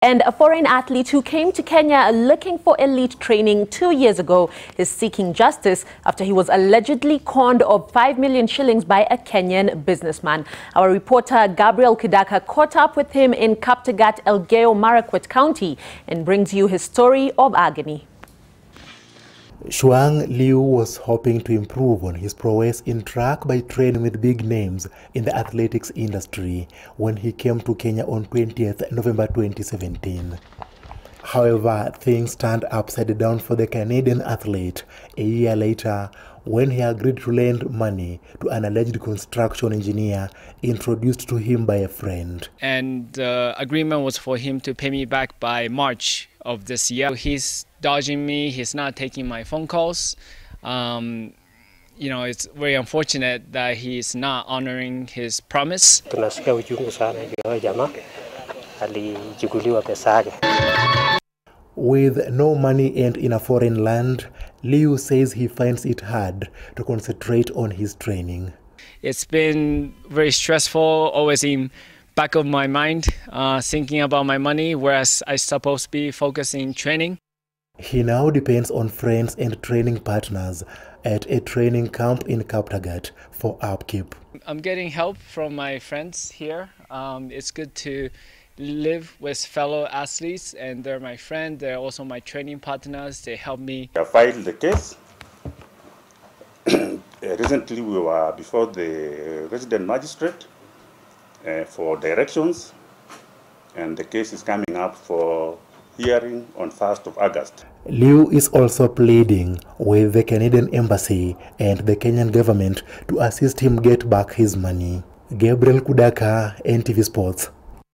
And a foreign athlete who came to Kenya looking for elite training two years ago is seeking justice after he was allegedly conned of 5 million shillings by a Kenyan businessman. Our reporter Gabriel Kidaka caught up with him in Kaptagat, Elgeyo Marakwet County and brings you his story of agony. Shuang Liu was hoping to improve on his prowess in track by training with big names in the athletics industry when he came to Kenya on 20th November 2017. However, things turned upside down for the Canadian athlete a year later when he agreed to lend money to an alleged construction engineer introduced to him by a friend. And the agreement was for him to pay me back by March of this year. He's dodging me. He's not taking my phone calls. Um, you know, it's very unfortunate that he's not honoring his promise. Tunasikia uchungu sana juu jamaa alichukuliwa pesa yake. With no money and in a foreign land, Liu says he finds it hard to concentrate on his training. It's been very stressful, always in back of my mind, uh, thinking about my money, whereas I supposed to be focusing training. He now depends on friends and training partners at a training camp in Kaptagat for upkeep. I'm getting help from my friends here. Um, it's good to live with fellow athletes, and they're my friend. They're also my training partners. They help me. I filed the case. Recently, we were before the resident magistrate uh, for directions, and the case is coming up for hearing on 1st of August. Liu is also pleading with the Canadian embassy and the Kenyan government to assist him get back his money. Gabriel Kudaka, NTV Sports.